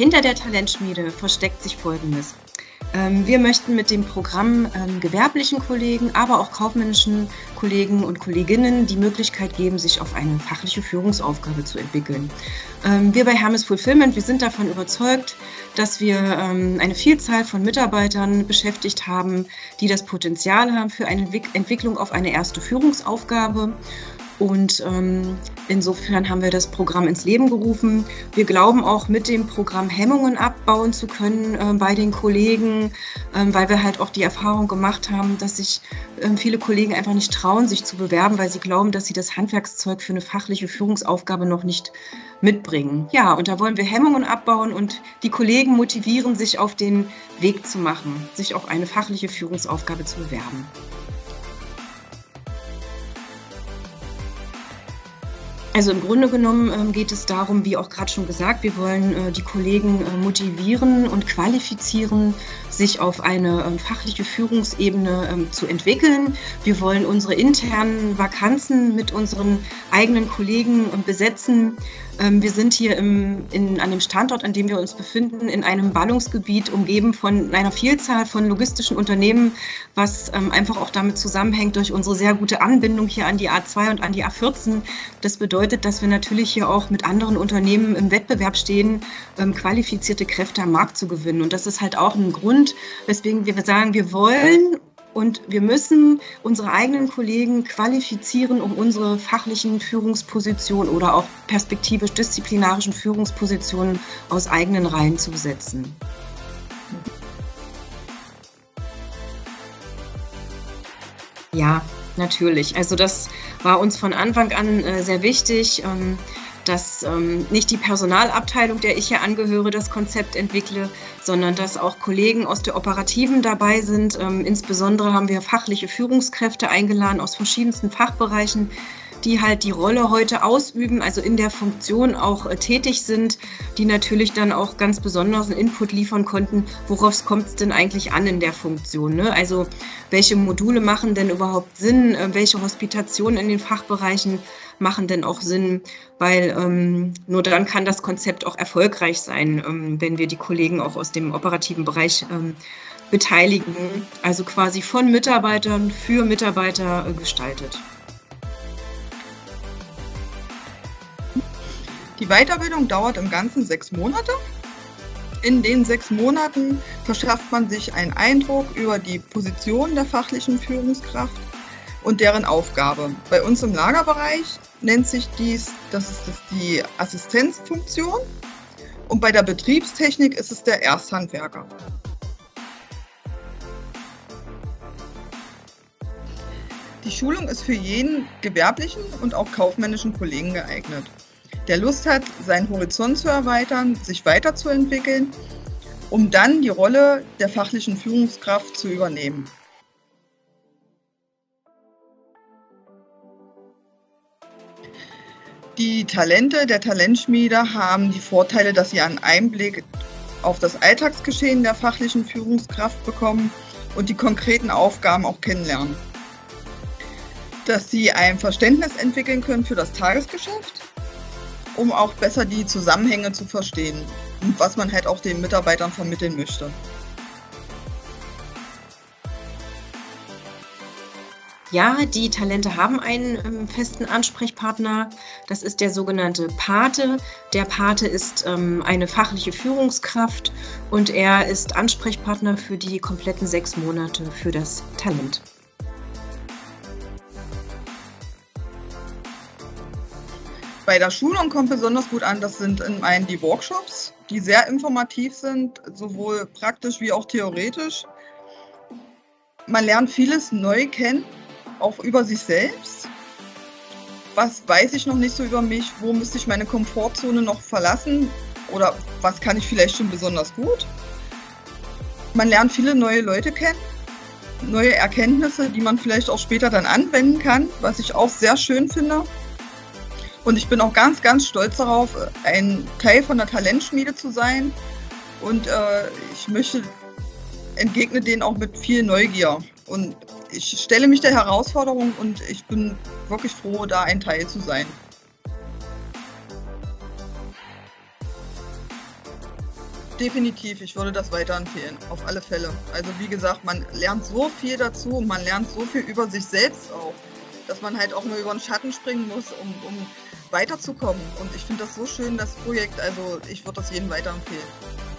Hinter der Talentschmiede versteckt sich Folgendes. Ähm, wir möchten mit dem Programm ähm, gewerblichen Kollegen, aber auch kaufmännischen Kollegen und Kolleginnen die Möglichkeit geben, sich auf eine fachliche Führungsaufgabe zu entwickeln. Ähm, wir bei Hermes Fulfillment, wir sind davon überzeugt, dass wir eine Vielzahl von Mitarbeitern beschäftigt haben, die das Potenzial haben für eine Entwicklung auf eine erste Führungsaufgabe. Und ähm, insofern haben wir das Programm ins Leben gerufen. Wir glauben auch mit dem Programm Hemmungen abbauen zu können äh, bei den Kollegen, ähm, weil wir halt auch die Erfahrung gemacht haben, dass sich ähm, viele Kollegen einfach nicht trauen, sich zu bewerben, weil sie glauben, dass sie das Handwerkszeug für eine fachliche Führungsaufgabe noch nicht mitbringen. Ja, und da wollen wir Hemmungen abbauen und die Kollegen motivieren, sich auf den Weg zu machen, sich auf eine fachliche Führungsaufgabe zu bewerben. Also im Grunde genommen ähm, geht es darum, wie auch gerade schon gesagt, wir wollen äh, die Kollegen äh, motivieren und qualifizieren, sich auf eine ähm, fachliche Führungsebene ähm, zu entwickeln. Wir wollen unsere internen Vakanzen mit unseren eigenen Kollegen besetzen. Wir sind hier im, in, an dem Standort, an dem wir uns befinden, in einem Ballungsgebiet umgeben von einer Vielzahl von logistischen Unternehmen, was einfach auch damit zusammenhängt durch unsere sehr gute Anbindung hier an die A2 und an die A14. Das bedeutet, bedeutet, dass wir natürlich hier auch mit anderen Unternehmen im Wettbewerb stehen, ähm, qualifizierte Kräfte am Markt zu gewinnen. Und das ist halt auch ein Grund, weswegen wir sagen, wir wollen und wir müssen unsere eigenen Kollegen qualifizieren, um unsere fachlichen Führungspositionen oder auch perspektivisch disziplinarischen Führungspositionen aus eigenen Reihen zu besetzen. Ja, natürlich. Also das war uns von Anfang an äh, sehr wichtig, ähm, dass ähm, nicht die Personalabteilung, der ich hier angehöre, das Konzept entwickle, sondern dass auch Kollegen aus der Operativen dabei sind. Ähm, insbesondere haben wir fachliche Führungskräfte eingeladen aus verschiedensten Fachbereichen, die halt die Rolle heute ausüben, also in der Funktion auch äh, tätig sind, die natürlich dann auch ganz besonders einen Input liefern konnten, worauf kommt es denn eigentlich an in der Funktion. Ne? Also welche Module machen denn überhaupt Sinn, äh, welche Hospitationen in den Fachbereichen machen denn auch Sinn, weil ähm, nur dann kann das Konzept auch erfolgreich sein, ähm, wenn wir die Kollegen auch aus dem operativen Bereich ähm, beteiligen, also quasi von Mitarbeitern für Mitarbeiter äh, gestaltet. Die Weiterbildung dauert im Ganzen sechs Monate. In den sechs Monaten verschafft man sich einen Eindruck über die Position der fachlichen Führungskraft und deren Aufgabe. Bei uns im Lagerbereich nennt sich dies, das ist die Assistenzfunktion und bei der Betriebstechnik ist es der Ersthandwerker. Die Schulung ist für jeden gewerblichen und auch kaufmännischen Kollegen geeignet der Lust hat, seinen Horizont zu erweitern, sich weiterzuentwickeln, um dann die Rolle der fachlichen Führungskraft zu übernehmen. Die Talente der Talentschmiede haben die Vorteile, dass sie einen Einblick auf das Alltagsgeschehen der fachlichen Führungskraft bekommen und die konkreten Aufgaben auch kennenlernen. Dass sie ein Verständnis entwickeln können für das Tagesgeschäft um auch besser die Zusammenhänge zu verstehen und was man halt auch den Mitarbeitern vermitteln möchte. Ja, die Talente haben einen ähm, festen Ansprechpartner. Das ist der sogenannte Pate. Der Pate ist ähm, eine fachliche Führungskraft und er ist Ansprechpartner für die kompletten sechs Monate für das Talent. Bei der Schulung kommt besonders gut an, das sind in einen die Workshops, die sehr informativ sind, sowohl praktisch wie auch theoretisch. Man lernt vieles neu kennen, auch über sich selbst. Was weiß ich noch nicht so über mich? Wo müsste ich meine Komfortzone noch verlassen? Oder was kann ich vielleicht schon besonders gut? Man lernt viele neue Leute kennen, neue Erkenntnisse, die man vielleicht auch später dann anwenden kann, was ich auch sehr schön finde. Und ich bin auch ganz, ganz stolz darauf, ein Teil von der Talentschmiede zu sein. Und äh, ich möchte, entgegne denen auch mit viel Neugier. Und ich stelle mich der Herausforderung und ich bin wirklich froh, da ein Teil zu sein. Definitiv, ich würde das weiterempfehlen, auf alle Fälle. Also wie gesagt, man lernt so viel dazu und man lernt so viel über sich selbst auch, dass man halt auch mal über den Schatten springen muss, um, um weiterzukommen. Und ich finde das so schön, das Projekt. Also ich würde das jedem weiterempfehlen.